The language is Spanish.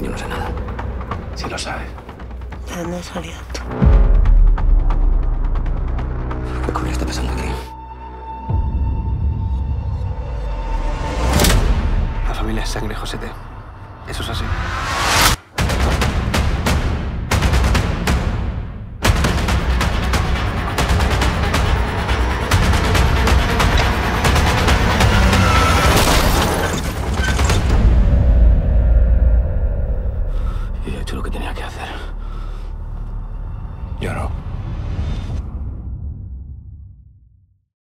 Yo no sé nada. Sí lo sabes. ¿De dónde has salido tú? ¿Qué coño está pasando aquí? La familia es sangre, Josete. Eso es así. lo que tenía que hacer. Yo no.